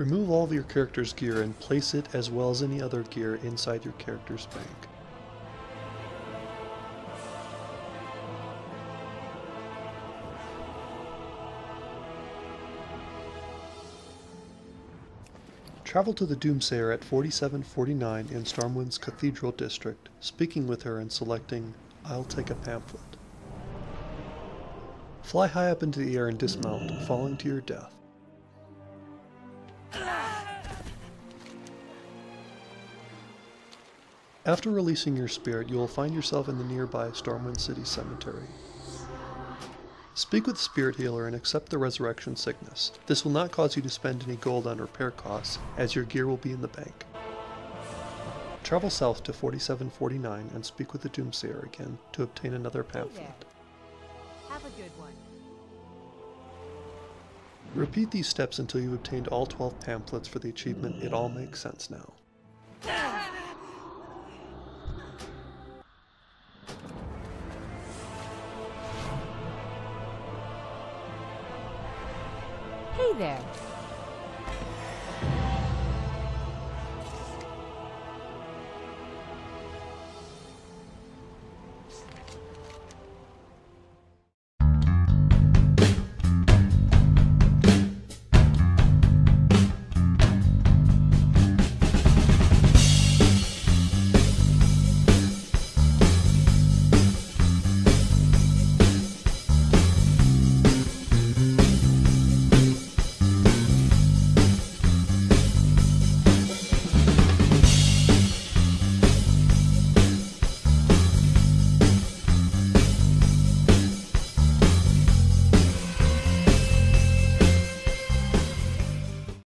Remove all of your character's gear and place it as well as any other gear inside your character's bank. Travel to the Doomsayer at 4749 in Stormwind's Cathedral District, speaking with her and selecting I'll take a pamphlet. Fly high up into the air and dismount, falling to your death. After releasing your spirit, you will find yourself in the nearby Stormwind City Cemetery. Speak with Spirit Healer and accept the Resurrection Sickness. This will not cause you to spend any gold on repair costs, as your gear will be in the bank. Travel south to 4749 and speak with the Doomsayer again to obtain another oh, pamphlet. Have a good one. Repeat these steps until you've obtained all 12 pamphlets for the achievement It All Makes Sense Now. Hey there.